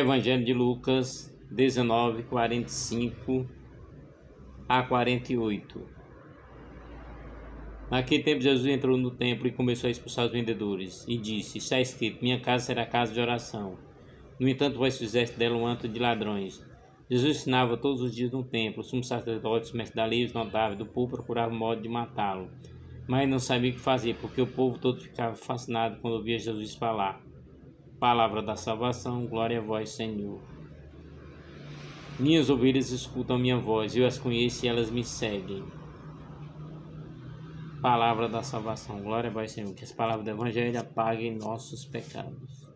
Evangelho de Lucas 19, 45 a 48. Naquele tempo, Jesus entrou no templo e começou a expulsar os vendedores, e disse: Está escrito: Minha casa será casa de oração. No entanto, vós fizeste dela um antro de ladrões. Jesus ensinava todos os dias no templo. Os sumos sacerdotes, mestres da lei, os notáveis do povo procuravam modo de matá-lo. Mas não sabia o que fazer, porque o povo todo ficava fascinado quando ouvia Jesus falar. Palavra da salvação, glória a vós, Senhor. Minhas ovelhas escutam minha voz, eu as conheço e elas me seguem. Palavra da salvação, glória a vós, Senhor. Que as palavras do Evangelho apaguem nossos pecados.